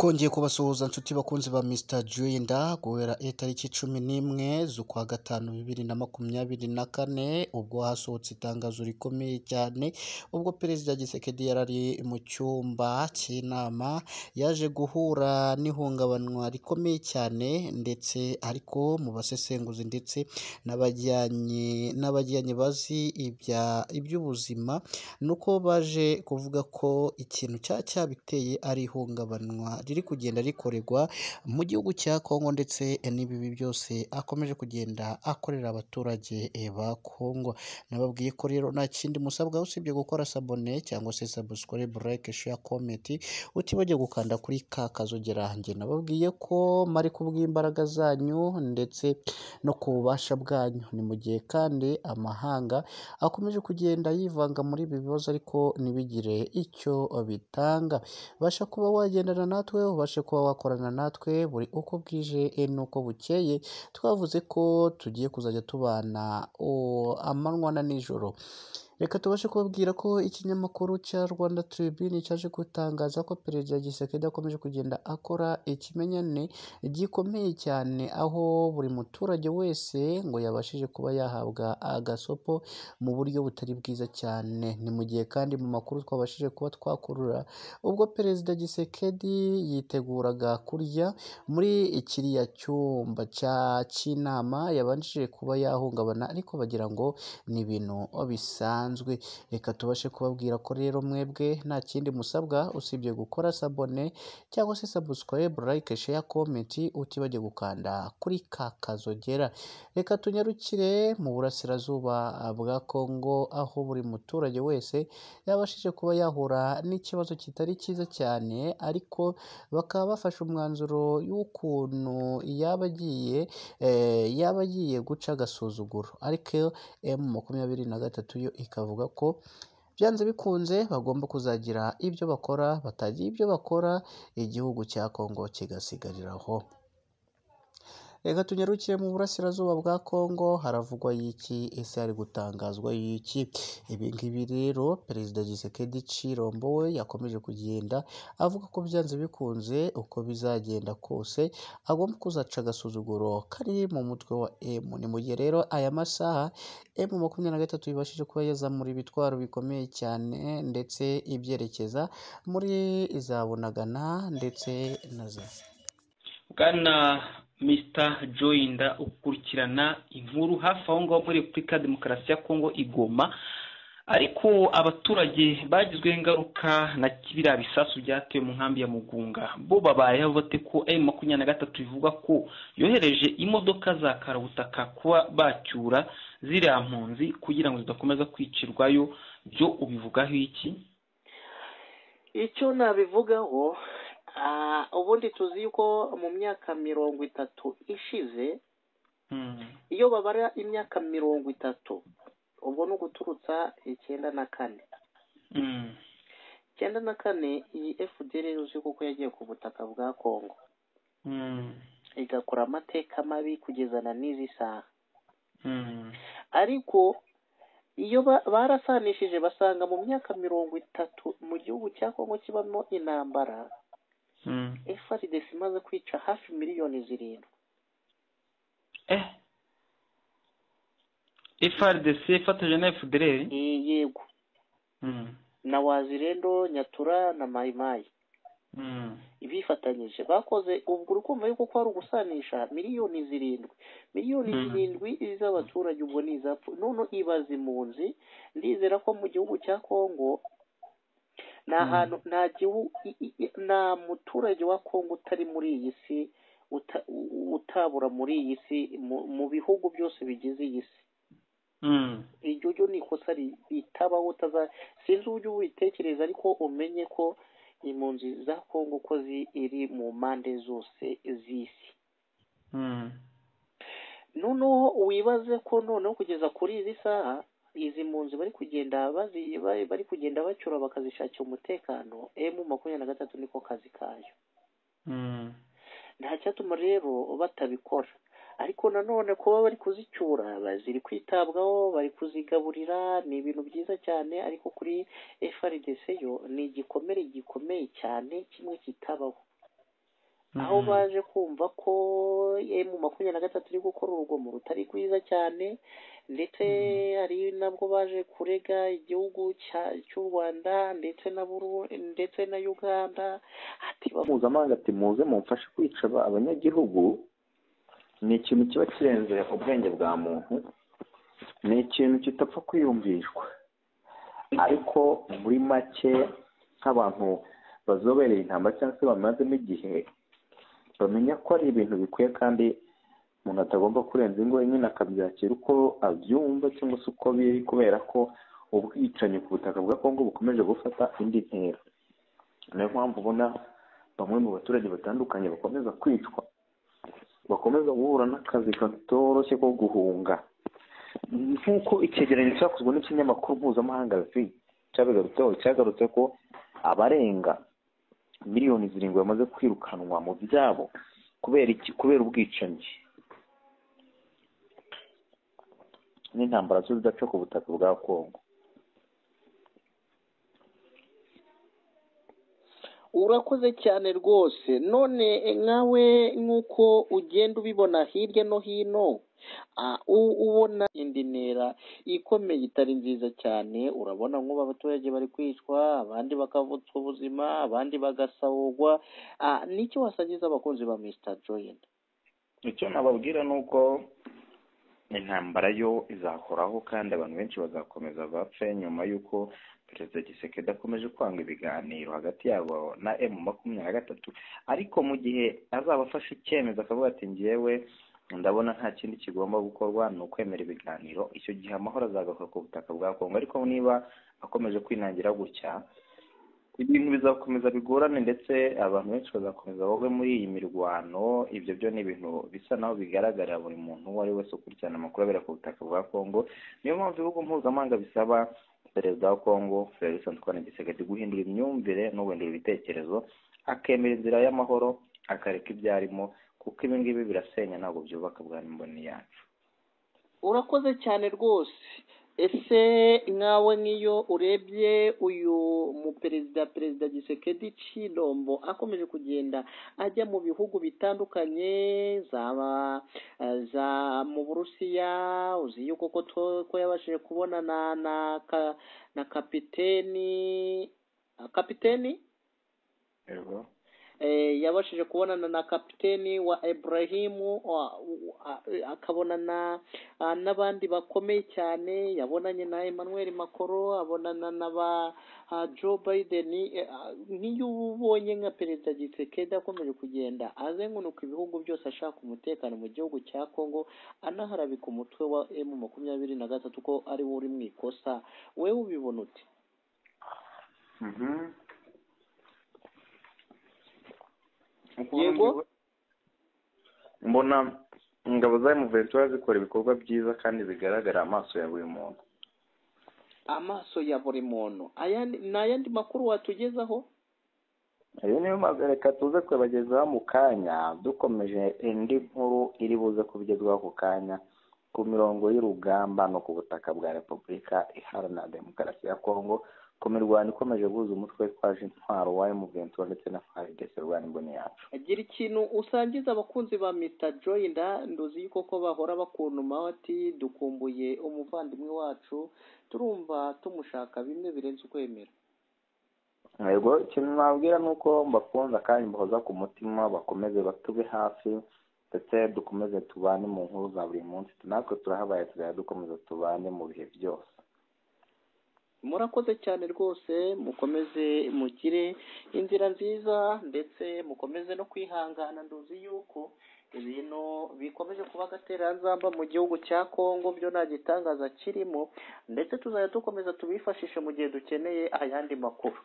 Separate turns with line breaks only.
twongeye kubasuhuza inshuti bakunzi ba Mr Joyinda guhera itariki cumi n'imwe z'ukwa gatanu bibiri na makumyabiri na kane ubwo hasohotse itangazo rikomeye cyane ubwo perezida Gisekedi yari ari mu cyumba cy'inama yaje guhura n'ihungabanywa rikomeye cyane ndetse ariko mu basesenguzi ndetse n'abajyanye n'abajyanye bazi ibya iby'ubuzima ni uko baje kuvuga ko ikintu cyaba cyabiteye ari ihungabanywa riri kugenda rikorerwa mu gihugu cya Kongo ndetse n'ibibi byose akomeje kugenda akorera abaturage ba Kongo nababwiye ko rero nta kindi musabwa usibye gukora sabone cyangwa se subscribe like share comment utibagiwe gukanda kuri ka kazogera. Njye nababwiye ko mari kubw'imbaraga zanyu ndetse no ku bubasha bwanyu. Ni mu gihe kandi amahanga akomeje kugenda yivanga muri ibi bibazo ariko ntibigire icyo bitanga. Basha kuba wagendana natwe ubashe kuba wakorana natwe buri uko bwije n'uko bukeye twavuze ko tugiye kuzajya tubana o, amanywa na nijoro. Reka tubashe kubabwira ko ikinyamakuru cya rwanda tribune cyaje gutangaza ko perezida gisekedi akomeje kugenda akora ikimenyane gikomeye cyane aho buri muturage wese ngo yabashije kuba yahabwa agasopo mu buryo butari bwiza cyane. Ni mu gihe kandi mu makuru twabashije kuba twakurura ubwo perezida gisekedi yiteguraga kurya muri kiriya cyumba cy'inama yabanjije kuba yahungabana ariko bagira ngo ni ibintu bisanzwe reka tubashe kubabwira ko rero mwebwe nta kindi musabwa usibye gukora sabone cyangwa se subscribe like share comment utibagiwe gukanda kuri ka kazogera. Reka tunyarukire mu burasirazuba bwa Kongo aho buri muturage wese yabashije kuba yahura n'ikibazo kitari cyiza cyane ariko bakaba bafashe umwanzuro y'ukuntu yaba agiye eh, yaba agiye guca agasuzuguro. Ariko M makumyabiri na gatatu yo ikavuga ko byanze bikunze bagomba kuzagira ibyo bakora batagira ibyo bakora igihugu cya Kongo kigasigariraho. Reka tunyarukire mu burasirazuba bwa Kongo haravugwa y'iki? Ese hari gutangazwa y'iki? Ibi ngibi rero perezida Gisekedi Cirombo we yakomeje kugenda avuga ko byanze bikunze uko bizagenda kose agomba kuzaca agasuzuguro kari mu mutwe wa M ni mu gihe rero aya masaha M makumyabiri na gatatu ibashije kuba yazamura ibitwaro bikomeye cyane ndetse ibyerekeza muri za Bunagana ndetse na za
bwana Mr Joyinda ukurikirana inkuru hafi aho ngaho muri Repubulika Demokarasi ya Kongo igoma ariko abaturage bagizweho ingaruka na biriya bisasu byatewe mu nkambi ya Mugunga. Bo babayeho bate ko M makumyabiri na gatatu bivuga ko yohereje imodoka za karabutaka kuba bacyura ziriya mpunzi kugira ngo zidakomeza kwicirwayo? Byo ubivugaho iki?
Icyo nabivugaho ubundi tuzi yuko mu myaka mirongo itatu ishize iyo babara imyaka mirongo itatu ubwo ni uguturutsa icyenda na kane. Icyenda na kane iyi fdr uzi kuko yagiye ku butaka bwa kongo igakora amateka mabi kugeza na n'izi saha. Ariko iyo barasanishije basanga mu myaka mirongo itatu mu gihugu cya kongo kibamo intambara FRDC imaze kwica hafi miliyoni zirindwi.
Eh. FRDC ifatanyije na FDLR
yego. Na wazirendo nyatura na mayimayi bifatanyije bakoze ubwo uri kumva yuko ko ari ugusanisha miliyoni zirindwi. Miliyoni zirindwi z'abaturage ubwo ni izapfu none ibaza impunzi. Ndizera ko mu gihugu cya kongo nta hantu nta gihugu nta muturage wa kongo utari muri iyi si utabura muri iyi si mu bihugu byose bigize iyi si. Iryo ryo ni ikosa ritabaho utaza sinzi uburyo ubitekereza ariko umenye ko impunzi za kongo ko ziri mu mpande zose z'isi. Noneho wibaze ko noneho kugeza kuri izi saha izi mpunzi bari kugenda bari kugenda bacyura bakazishakira umutekano. Emu makumyabiri na gatatu niko kazi kayo. Nta cyatuma rero batabikora. Ariko nanone kuba bari kuzicyura ziri kwitabwaho bari kuzigaburira ni ibintu byiza cyane. Ariko kuri FRDC yo ni igikomere gikomeye cyane kimwe kitabaho. Aho baje kumva ko emu makumyabiri na gatatu iri gukora urugomo rutari rwiza cyane ndetse hari nabwo baje kurega igihugu cy'u rwanda ndetse na ndetse na uganda. Ati
mpuzamahanga ati muze mumfashe kwica abanyagihugu. Ni ikintu kiba kirenze ubwenge bwa muntu ni ikintu kitapfa kwiyumvishwa. Ariko muri make nk'abantu bazobereye intambara cyangwa se bamazemo igihe bamenya ko ari ibintu bikwiye kandi umuntu atagomba kurenza ingo nyine akabyakira uko abyumva cyangwa se uko biri kubera ko ubwicanyi ku butaka bwa kongo bukomeje gufata indi ntera. Niyo mpamvu ubona bamwe mu baturage batandukanye bakomeza kwicwa bakomeza guhura n'akazi katoroshye ko guhunga. Nk'uko icyegeranyo cyakozwe n'ikinyamakuru mpuzamahanga cyabigarutseho cyagarutse ko abarenga miliyoni zirindwi bamaze kwirukanwa mu byabo kubera iki kubera ubwicanyi. N'intambara zo zidaca ku butaka bwa kongo
urakoze cyane rwose. None nkawe nk'uko ugenda ubibona hirya no hino ubona indi ntera ikomeye itari nziza cyane urabona nk'ubu abaturage bari kwicwa abandi bakavutswa ubuzima abandi bagasahurwa. Nicyo wasangiza abakunzi ba misita joyinti
icyo nababwira ni uko intambara yo izahoraho kandi abantu benshi bazakomeza bapfe nyuma y'uko perezida gisekedi akomeje kwanga ibiganiro hagati yabo na emu makumyabiri na gatatu. Ariko mu gihe azaba afashe icyemezo akavuga ati ngewe ndabona nta kindi kigomba gukorwa ni ukwemera ibiganiro. Icyo gihe amahoro azagaruka ku butaka bwa kongo. Ariko niba akomeje kwinangira gutya ibintu bizakomeza bigorane ndetse abantu benshi bazakomeza babe muri iyi mirwano. Ibyo byo ni ibintu bisa naho bigaragarira buri muntu uwo ari wese ukurikirana amakuru abera ku butaka bwa kongo. Niyo mpamvu ibihugu mpuzamahanga bisaba perezida wa kongo felix antoine gisegeti guhindura imyumvire no guhindura ibitekerezo akemera inzira y'amahoro akareka ibyo arimo kuko ibi ngibi birasenya ntabwo byubaka bwa mboni yacu.
Urakoze cyane rwose. Ese nkawe nk'iyo urebye uyu muperezida perezida gisekedi Chilombo akomeje kugenda ajya mu bihugu bitandukanye zaba za mu burusiya uzi yuko ko yabashije kubonana na na kapiteni kapiteni? Yabashije kubonana na kapiteni wa Ibrahimu akabonana n'abandi bakomeye cyane. Yabonanye na Emmanuel Macron abonana na ba Joe Biden. Nk'iyo ubonye nka perezida Gisekedi akomeje kugenda azengunuka ibihugu byose ashaka umutekano mu gihugu cya Congo anaharabika umutwe wa emu makumyabiri na gatatu ko ari wo uri mu ikosa. Wowe ubibona ute
yego. mbona ingabo za emuventura zikora ibikorwa byiza kandi bigaragara amaso ya buri muntu.
Amaso ya buri muntu. Ni ayandi makuru watugezaho?
Ayo niyo mpamvu reka tuze kubagezaho mu kanya. Dukomeje indi nkuru iri buze kubigezwaho ako kanya. Ku mirongo y'urugamba no ku butaka bwa repubulika iharanira demokarasi ya kongo ku mirwano ikomeje guhuza umutwe twaje intwaro wa emuventura ndetse na faridese rwanda imboni yacu.
Agira ikintu usangiza abakunzi ba mita joyinda nduzi yuko ko bahora bakuntumaho ati dukumbuye umuvandimwe wacu turumva tumushaka bimwe birenze ukwemera.
Yego ikintu nababwira ni uko mbakunda kandi mbahoza ku mutima bakomeze batube hafi ndetse dukomeze tubane mu nkuru za buri munsi. Natwe turahabaye tuzajya dukomeza tubane mu bihe byose.
Murakoze cyane rwose mukomeze mugire inzira nziza ndetse mukomeze no kwihangana. Nduzi yuko ibintu bikomeje kuba agatereranzamba mu gihugu cya kongo byo nta gitangaza kirimo ndetse tuzajya dukomeza tubifashishe mu gihe dukeneye ayandi makuru.